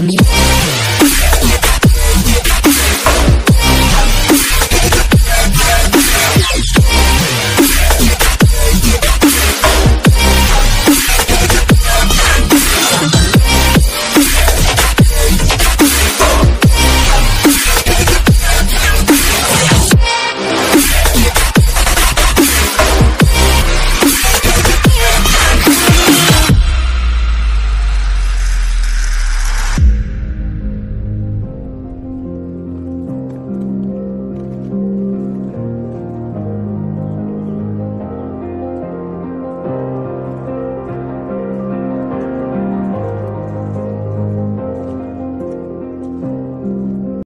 can be.